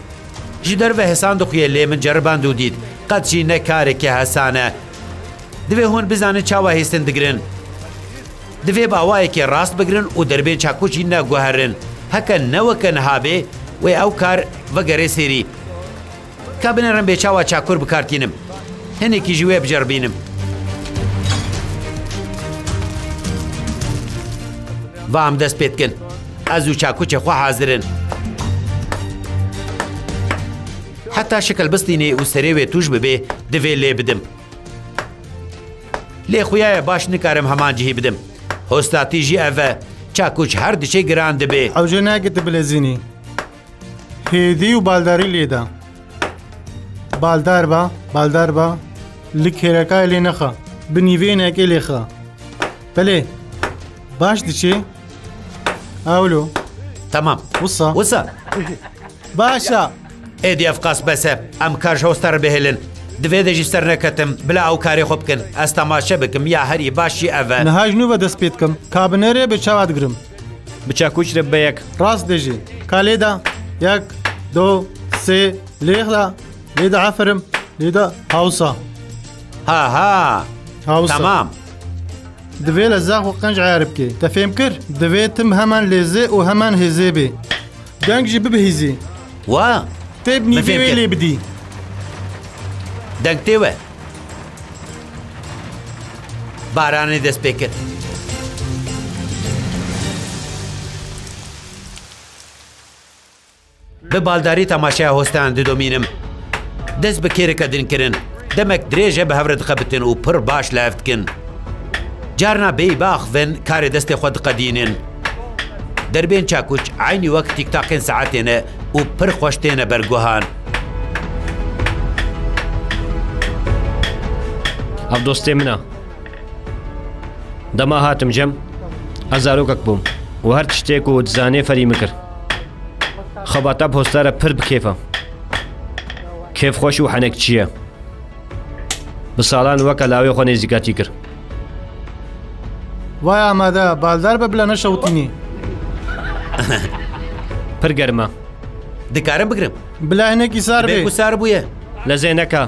ji derve hesan dixuye lê min ceriband û dît qet jî ne karekê hesane divê hûn bizanin çawa hêstin digirin. Divê bawayekê rast bigirin û derbên çakû jî neguherin heke neweke nihabê wê ew kar vegerê sêrî. Ka binêrin bê çawa çakur bikartînim. Hinekî ji wê bicerbînim. Va em dest pê dikin ez û çakûçê xwe hazirin حتا شکل بستینێ و سەرێوێ توش ببێ divê lê bidim. Lê xuyaye baş nikarim heman cihî bidim. Hostatî jî ev e çakûç her diçe giran dibê. ئەوژێ ناگێتە بلێزینی. هێدی و بالداری لێدا. بالدار بە بالدار بە li کێرەکای لێ نەخە بنیڤێنێکێ لێخە. بەلێ باش diçê ئەولۆ Tamam. وسا Wisa باشە ئێدیف قاس بەسە ئەم کاژ هۆستەر بهێلن دوێ دەژی سەر نەکەتم بلا ئەو کاری خۆ بکەن ئەستەماشە بکەم یا هەری باشی ئەڤە نهاژنو بە دەست پێ بکەم کابنەرێ بە چاوادگرم بچکوچرە بە یەک ڕاست دەژی کالێدا یەک دو سێ لێخدا لێدا ئافرم لێدا هاوسا هاها هاوسەمام دوێ لە زاخ و قەنج عیار بکەی دە فێم کرد دەوێتم هەمان لێزێ و هەمان هێزێ بێ گەنگژی ببهیزی وا تبني في اللي يبدي دنگتیوه بارانی دست پیکر به بالداری تماشا هستان دیدو مینم دست بکیره کدین کرن دمک دریجه به هورد خبتن و پر باش لفت کن. جارنا بی باخفن کار دست خود قدینن. دربین چاکوچ عینی وقت تیک تاقین ساعتینه. çakûç aynî wek tîktaqên saetê ne û pir xweş têne berguhan. ئەو دۆستێ منە دەما هاتم جەم ئەزارۆکەک بووم و هەر شتێک و دزانێ فەری مکرد خەباتە پۆستارە پر بکێفە کێف خۆش و حەنێک چییە بە ساڵان وەکە لاوێ خۆ نێزیکاتی کرد وای ئامادە بالدار بە بلە نەشەوتنی پر گەرمە Dikarim bigirim. بلاهێنێکی سار Bê بێ ku sar bûye. لە زێنەکە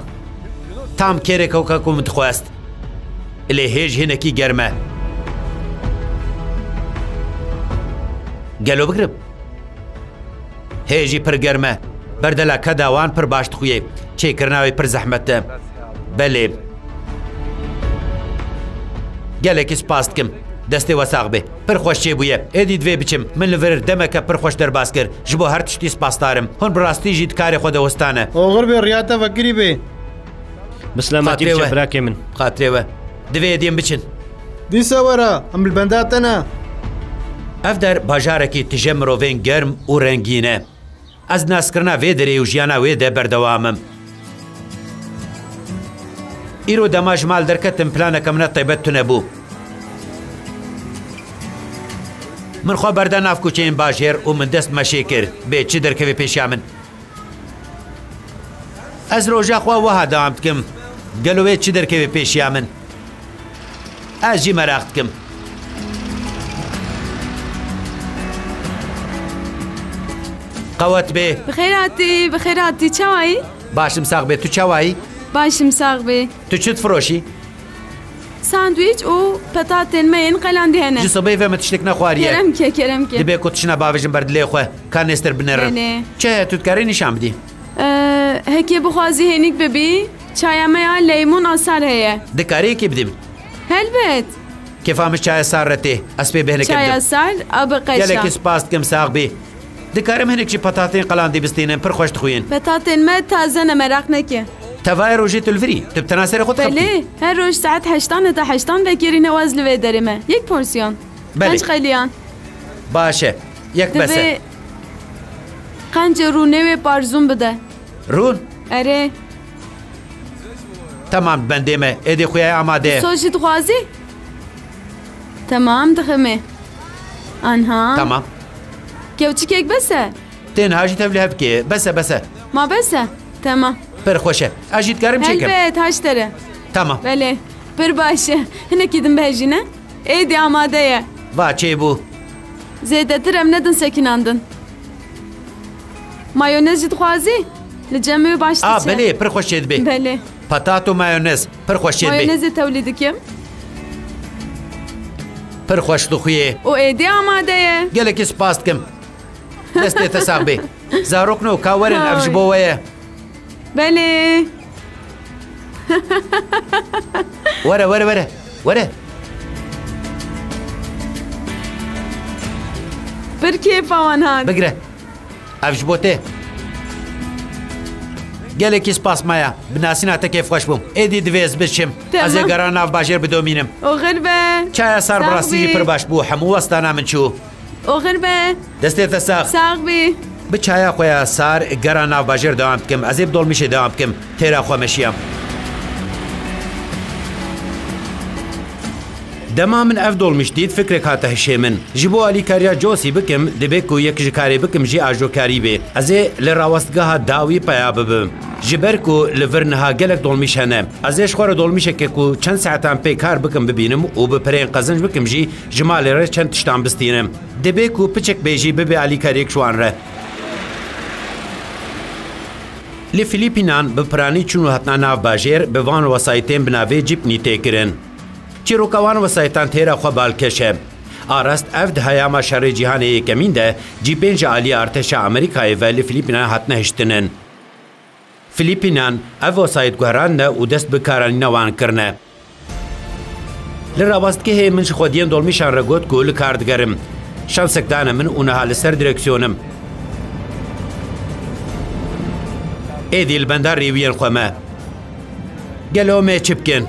Tam kêrek ew ku min dixwest. Lê hêj hinekî germe. Gelo bigirim. Hêjî pir germe. Berdela keda wan pir baş dixuye. Çêkirina wê pir zehmet e. Belê. Gelekî دەستێ وەساق بێ. پرخۆشێ بووە ئێدی دوێ بچم. من لەڤر دەمەکە پرخۆش دەرباس کرد ژ بۆ هەر تشتی سپاسدارم. هەن بڕاستیژیت کارێ خۆ دەوەستانە. ئۆغر بێ ڕاتە بەگری بێ. مسلماتێوەراکێ من. قاترێوە دوێ دێن بچن. دیسەوەرە ئەمل بەنداتەنە ئەف دەر باژارێکی تژە مرۆڤێن گەرم و ڕنگینە ئەس ناسکردنا وێ دەرێ و ژیانە وێ دە بەردەوامم. ئیرۆ دەماژمال دەرکەتم پلانەکەم نە تایبەت تونە بوو. من خواه بردن اف کوچه این باشیر و من دست مشه به چی در کوی پیشی از روژه خواه وحا دامت کم گلوه چی در کوی پیشی من از جی مرخت کم قوت به بخیر آتی بخیر چوایی باشم ساق به تو چوایی باشم ساق به تو چیت فروشی ساندویچ او پتات تن مین قلان ده نه جسبه و مت شتک نخواری کرم که کرم که دبی کوت شنا باوجن برد لی خو کانستر بنر نه چه تو کاری هکی بخوازی هنیک ببی چای میا لیمون آسر هه دکاری کی بدیم. هلبت کفامش چای سر رتی اسب به هنیک چای سر اب قیش یه لکس پاست کم ساق بی دکارم هنیک چی پتاتین قلان دی بستینم پر خوشت خوین. پتاتین مه تازه نمرق کی تواه روزی تلفی تب تناسر خود بله هر روز ساعت هشتان تا هشتان به کیرین آواز لوا داریم یک پورسیون بله. خیلیان باشه. یک بسه کنچ رو نیو پارزوم بده رون؟ اره تمام بندیم ادی خویه آماده سوژی تو خوازی تمام دخمه آنها تمام کیوچی کیک بسه تن هاشی تبلیغ کی بسه بسه ما بسه تمام Tên hajî tevlî hevkê bes e bes e Ma bese Temam Pir xweş e Ez jî dikarim çêkim Helbet haş tere Tamam Belê pir baş e Hinek din behejîne Êdî amade ye Va çêbû Zêdetir em nedin sekinandin Mayonez jî dixwazî Li cemê wê baş A diçe. belê pir xweş çê dibe Belê Patat û mayonez pir xweş çê dibe Mayonezê tewlî dikim بله وره وره وره وره بر کیف آوان بگره افش بوته گله اکیس پاس مایا بناسینا تا کیف خوش بوم ایدی دویز بشم از اگران ناف بدو مینم او غربه چای سر براسی پر باش بو حمو وستانا منچو او غربه دسته تساق ساق بی بچایا خویا سار گرا ناو باجر دوام بکم عذاب دول میشه دوام بکم تیرا خو مشیم دما من اف دول مشدید فکر کا ته من. جبو علی کاریا جوسی بکم دبه کو یک جکاری بکم جی اجو کاری به از ل راوستگاه داوی پیا ببم. جبر کو لورنها گلک دول میشنه از اش خور دول میشه که کو چند ساعتان پی کار بکم ببینم او به پرین قزنج بکم جی جمال ر چند تشتام بستینم. دبه کو پچک بیجی به علی کاریک شوان ره لی فیلیپینان به پرانی چونو حتنا ناف باجیر به وان وسایتین بناوی جیب نیتی کرن چی روکوان وسایتان تیرا خواه بالکشه آرست افد هایاما شر جیهان ای کمین ده جیبین جالی آرتش امریکای و لی فیلیپینان حتنا هشتنن فیلیپینان اف وسایت گوهران ده او دست بکارانی نوان کرنه لی راوست که هی منش خودین دولمی را گوت گول کارد گرم شان من اونها لسر دریکسیونم ئێدی بەندار ڕێویان خۆمە گەلۆمێ چ بکەن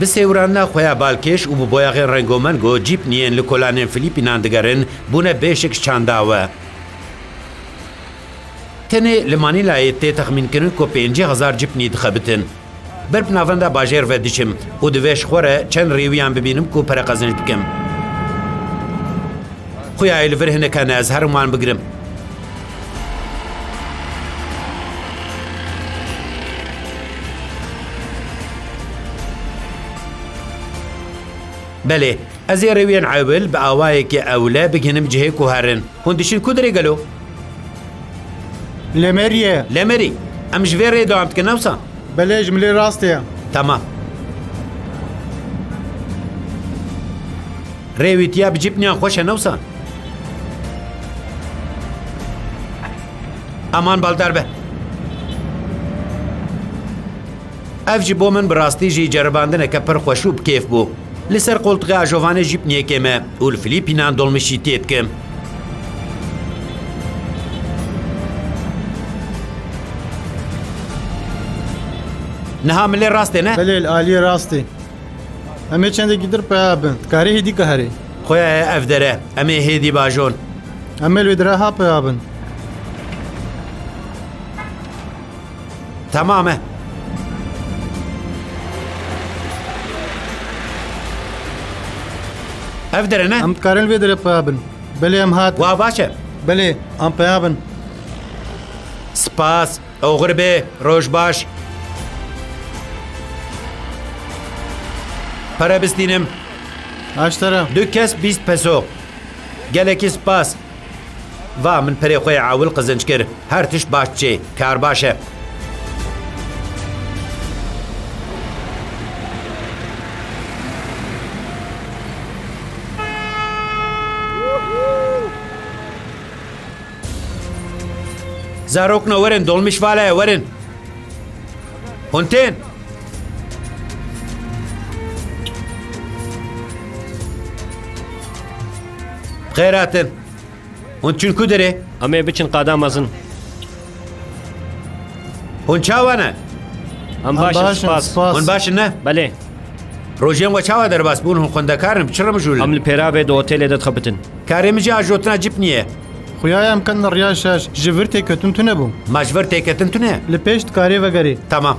بسێوراننا خۆیا بالکێش و بۆیاغێن ڕنگۆمەنگۆ جیپ نیەن لە کۆلانێن فلیپینان دەگەرن بوونە بێشێک چانداوە تەنێ لەمانی لایە تێ تەخمینکردن کۆ 5هزار جیپنی دخەبتن بەر ناڤەندا باژێر vە دیچم و divێش خۆرە چەند ڕێویان ببینم و پەرە قەزنج بکەم خویای لەڤر هەنەکە ناز هەرمان بگرم بەێ ئەزێ ڕێوێن عیبل بە ئاوایەکی ئەولە بگەنم جهەیە و هەرن هەندشین کو دەرێگەلو لێمەریە لەمەری ئەم ژێ ڕێ داوام بکە نەوسە بەلێژم لێ ڕاستەیە تەمام ڕێویتیا بجیبنیان خۆشە نەوسان ئەمان باڵدار بە. ئەفجی بۆ من بڕاستیژی جەرباندنەکە پڕ خۆش و بکێف بوو. لەسەر قۆڵتغا ئاژۆوانە ژیبنیەکێمە و فلیپینان دڵمشی تێ بکەم نها من لێ ڕاستێ نە بەلێ ئالیە ڕاستی ئەمێ چندێکی در پیا بن کاری هێدی کە هەرێ خۆیان ئەف دەرە ئەمێ هێدی باژۆن ئەمە لێ درا ها پیا بن تەمامە ئەف دەرە نە ئەم کارن وێ دەرە پیا بن بەلێ ئەم هات وا باشە بەلێ ئەم پیا بن سپاس ئەوغر بێ ڕۆژ باش پەرە بستینم ئاشتەرە دو کەس بیست پەسۆ gelekî spas Va min perê xwe awil qizinç kir her tiş baş çê kar baş Zarokna werin dolmiş valeye werin Hûn tên Xêratin Hûn çün ku derê ئەمێ بچن قادا مەزن Hûn çawa ne ئەم ئەم باشە باشن سپاس سپاس Hûn başin ne بەلێ Rojên we çawa derbas bûn hûn xwendekarin çi remijûl ئەم لە پێراوێ دۆ هۆتێلێ دەتخەبتن Karê min jî ajotuna cip niye خویای خویایم کن در ریاضش جبرتی کتنه تو نبوم. مجبرتی کتنه لپشت کاری وگری. تمام.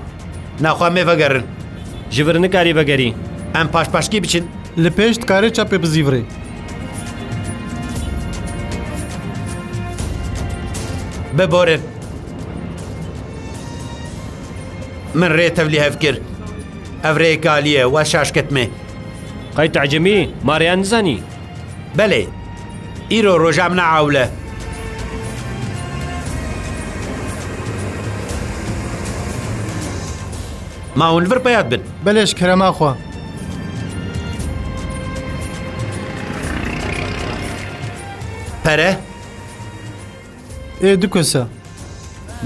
نخواه می وگرن. جبر نکاری وگری. ام پاش پاش کی بچین. لپشت کاری چه پی بزیفری؟ بباره. من ری تولی هفکر. افری کالیه و شش کتمه. قید عجیمی ماریان زنی. بله. ایرو رو جام نعوله. ما اون ور پیاد بین بلیش کرم خواه. پره؟ ای دو کسا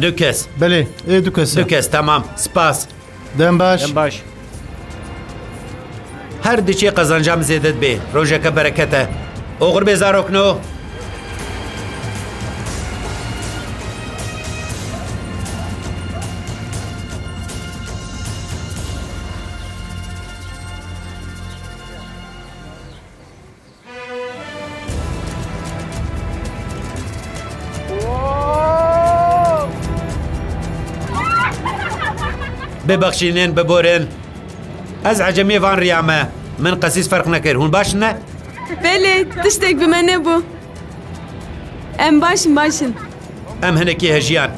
دو کس. بلی ای دو کسا دو کس تمام. سپاس. دن باش. دن باش. هر دیچی قزنجام زیدت بی. روژه که برکته. اوغر بزار اکنو ببخشینن ببورن از عجمی فان ریامه. من قصیس فرق نکر هون باشنا بله دشتک بمانه بو ام باشن باشن ام هنکی هجیان.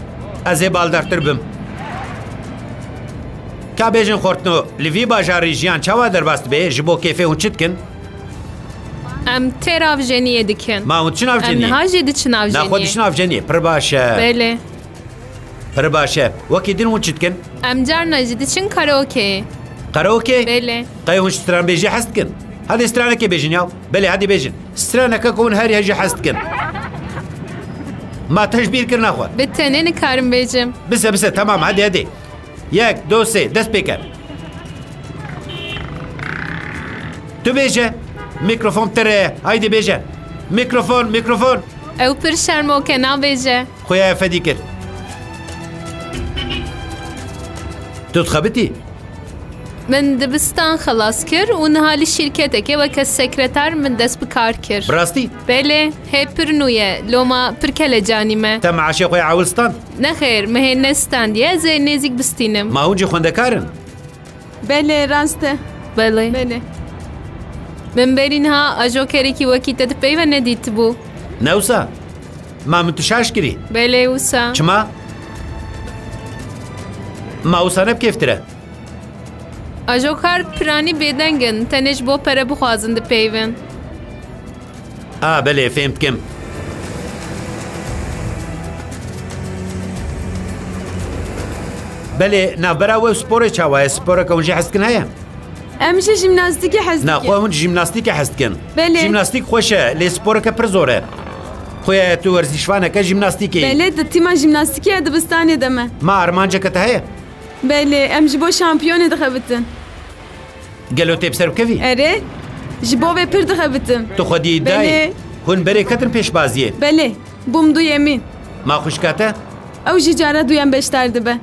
از ای بالدار تر بم. خورتنو لیوی باجار ریجیان چاوا در باست بی؟ جبو کیفه هون چید ام تیر آف جنی ما هون چن آف جنی؟ ام نها چن آف جنی خود چن آف پر باشه. بله. پر باشه. وکی دین هون چید کن؟ ئەمجار نەجددیچن کەرەوەکێ قەرەوەکێ قەی هون سترانبێژی حستکن هەدی سترانەکە بێژنیا بەێ هەدی بێژن سترانەکە کۆن هەری هەژی حستکن. ما تەشبیرکرد ناخوات بتێنێ نکارم بێژم بسە بسە تەمام هەدی هەدێ یەک دۆسێ دەست پێکرد تو بێژە میکرۆفۆم ترێ هایدی بێژە میکرۆفۆن میکرۆفۆن ئەو پر شەرمۆکە نابێژە خۆیان فەدی کرد ker. Tu bêje. Mikrofon tere. Haydi bêje. Mikrofon, mikrofon. ئەو پر شەرمۆکە نابێژە خۆیان فەدی کرد توت خەبتی من دبستان خلاص کرد و نهالی شرکتێکەوە کە سەکرەتار من دەست بکار کرد بڕاستی بێلێ هێ پر نویە لۆما پرکە لە جانیمە تە معاشی خۆی عولستان نەخێر مهێ نەستاندیە زێ نێزیک بستینم ماونجی خوێندەکارن بله راسته بەڵێ بله من بەرینها ئەژۆکەرێکی وەکی تە پێیوە نەدیت بوو نەوسا ما من تو شاش کری بێلێ وسا چما ماوسانە بکێفترە ئەژۆکار پرانی بێدەنگن تەنێش بۆ پەرە بخوازن دپەیون ئا بەلێ فێم بکەم بەلێ ناوبەراوە سپۆرە چاوایە سپۆرەکە اونجا حستکن هەیە امشه ژیمناستیکی حەز ناخوا من ژیمناستیکە حستکن بەلێ. ژیمناستیک خۆشە لێ سپۆرەکە پر زۆرە خۆیان تو وەرزیشوانەکە ژیمناستیکی بله د تیما ژیمناستیکی دبستانی دمه ما ئارمانجەکەت هەیە بله ام bo şampiyonê dixebitin. گەلۆ تێبسەر بکەوی erê ji bo vê pir dixebitim تو خودی دای بەلێ. هون بەرێ کەتن پێشبازیە belê bûm du yemîn. ما خوشکاتە ew jî cara duyan beşdar dibe.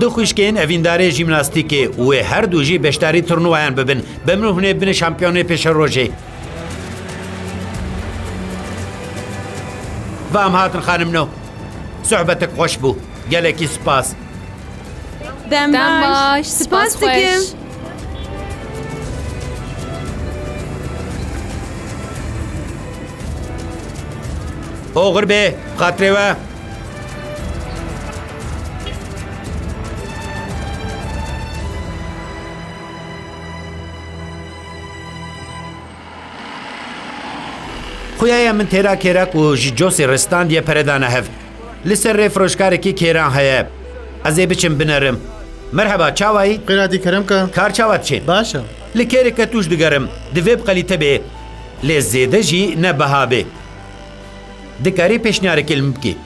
دو خوشکێن ئەڤیندارێ ژیمناستیکێ وێ هەردووژی بەشداری تڕنوایان ببن بە من هونێ بنە شامپیۆنێ پێشە ڕۆژێ بام هاتن خانمنەوە سوحبەتە خۆش بوو گەلێکی سپاس دەم باش spas dikim ئۆغر بێ خاترێوە خویایە من تێرا کێراک و ژی جۆسی ڕستان دیە پەرەدانە هەف لەسەر ڕێ فرۆشکارێکی کێران هەیە ئەزێ بچم بنەرم مرحبا چاوایی قیراتی کەرم کە کار چاوات چین باشە لە کێرێک کە توش دەگەرم دەبێ بقەلی تەبێ لێ زێدەژی نەبەهابێ دکاری پێشنیارێکی لم بکەی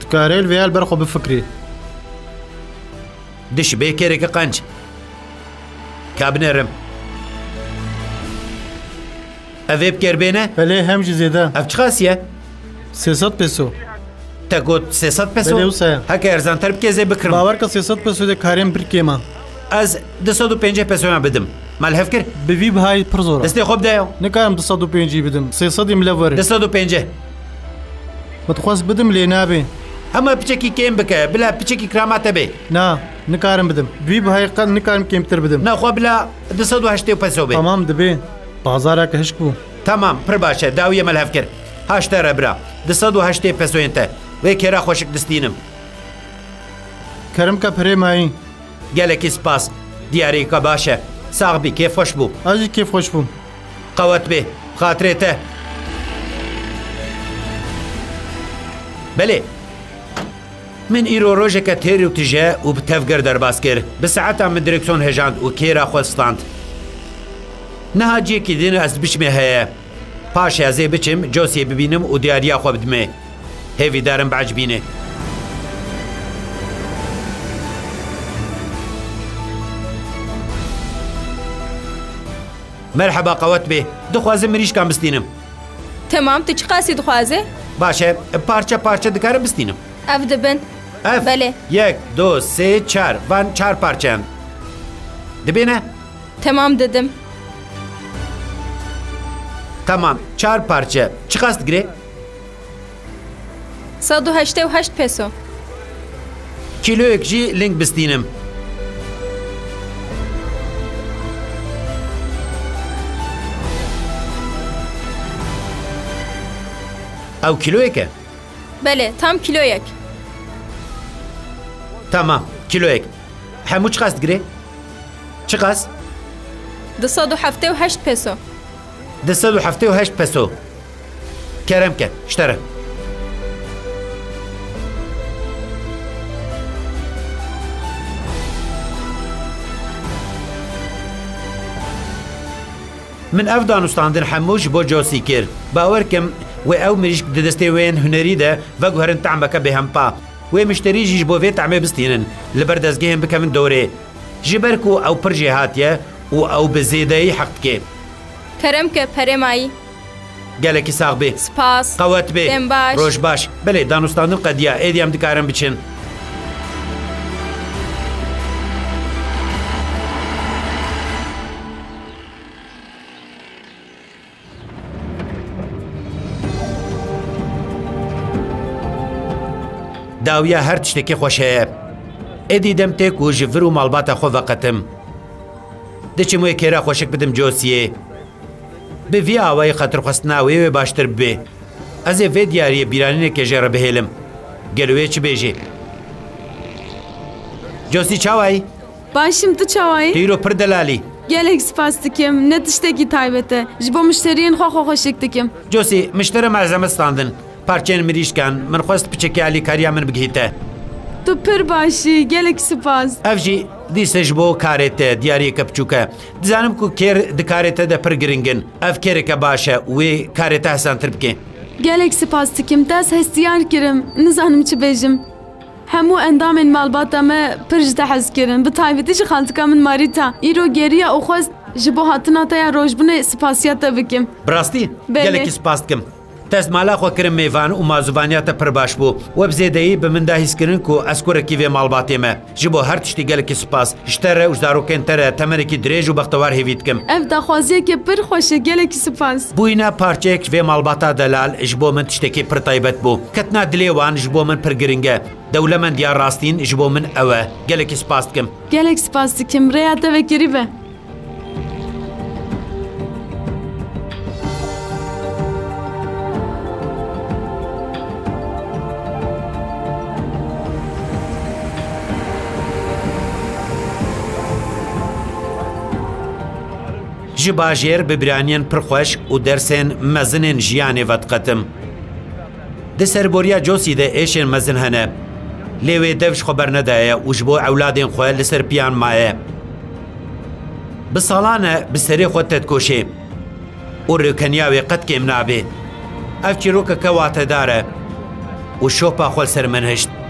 دکارێل ویال بەرخۆ بفکری دش بێ کێرێکە قەنج کابنێرم ئەvê بکەێ بێنە بەلێ هەمژ زێدە ئەف چ خاسیە سێسە پێسۆ تە گوت 300 پسۆ بەلێ وسایە. هەکە ئەرزانتر بکێزێ بکڕم باوەرکە سێسەد پێسۆ دە کارێن برکێمە ئەس 250 پسۆیان بدم مال هەف کرد بڤی بهای پڕ زۆر دەستی خۆ بدایە نکارم 250 بدم سێسەدیم لە وەرە 250 بەتخواست بدم لێ نابێ هەمە پچێکی کێم بکە بلا پچێکی کراماتە بێ نا نکارم بدم دوی بهای قەت نکارم کێمتر بدم ناخوا بلا 280 پسۆ بێ تەمام دەبێ بازارەکە هشک بوو تمام پڕ باشە داویە مەلهف کرد هاشتە ڕێبرا 280 پسۆێنتە وێ کێرا خۆشک دەستینم کەرمکە پرێ مایی gelekî spas diyarêka baş e sax bî kêf xweş bû ئاژی کێ خۆش بووم qewet bê xatirê te Belê Min îro rojeke têrî û tije û bi tevger derbas kir bi saeta min direksyon hejand û kêra xwe stand Niha ciyekî dîne ez biçmê heye Paş ezê biçim هیوی دارم بعجبینه مرحبا قوت بی دخوازه مریش کم بستینم. تمام تو چه قاسی دخوازه؟ باشه پارچه پارچه دکارم بستینم. اف دبن اف بله یک دو سه چار. وان چار پارچه هم دبینه؟ تمام دادم. تمام چار پارچه چی قاست گره؟ 188 پسو. کیلویک جی لنگ بستینم. او کیلویکه؟ بله تام کیلویک تمام کیلویک همو چه قصد گره؟ چه قصد؟ دو صد و هفته و هشت پسو. دو صد و هفته و هشت پسو. کرم کن شترم. من ev danûstandin hemû ji bo cosî kir. Bawerkim wê ew mirîşk di destê wên hunerî de veguherin temeke bêhempa. Wê mişterî jî ji bo vê temê bistînin. Li ber dezgehên bikevin dorê. Ji ber ku ew pir jê hatiye û ew bi zêdeyî heq dike Kerem ke perê mayî gelekî sax bê. سپاس qewet bê. Dem baş. Roj baş Belê danûstandin qediya. Êdî em dikarin biçin داویا هر چی که خوشه ادیدم دیدم تا کوچ مالبات خو وقتم دچی می کره خوشک بدم جوسیه به وی آواه خطر خست ناوی و باشتر بی از وی دیاری بیرانی که جر بهلم گلوی چی بیجی جوسی چه وای باشیم تو چه وای تیرو پر دلالی گلیکس پاست کیم نتیشته کی تایبته جبو مشترین خو خوشک تکیم جوسی مشتری مزمه استاندن parçên mirîşkan min xwest piçekî alîkariya min bigihîte Tu pir başî gelek spas ev jî dîse ji bo karê te diyariyeke biçûk e dizanim ku kêr di karê te de pir giringin ev kêreke baş e wê karê te hesantir bike gelek spas dikim dest hestiyar kirim nizanim çi bêjim hemû endamên malbata me pir ji te hez kirin bi taybetî ji xaltika min marîta îro geriya û xwest ji bo hatina te ya rojbûnê spasiya te bikim Birastî Belê. gelekî spas dikim تاس مالا خو کریم میوان او مازوبانیا ته پرباش بو و بزیدای به من ده اسکرین کو اسکور کی وی مال باتیمه جبو هر تشتی گل کی سپاس اشتره و زارو تره تمر کی دریج بختوار هیویت کم اف ده خوازی کی پر خوش گل کی سپاس بو اینا پارچیک وی مال باتا دلال جبو من تشتی کی پر تایبت بو کتنا دلی وان جبو من پر گرینگه دولمن دیار راستین جبو من اوه گل کی سپاس کم گل کی سپاس کیم ریاته و کیریبه جی باجیر ببرانین پرخوش و درسین مزنین جیانی ود قتم. ده سربوریا جوسی ده ایشین مزن هنه. لیوی دوش خبر نده و جبو اولادین خواه لسر پیان مایه. بسالانه بسری خود تدکوشی. او روکنیاوی قد که امنابی. افکی روک که واته داره. او شوپا خوال سرمنهشت. منهشت.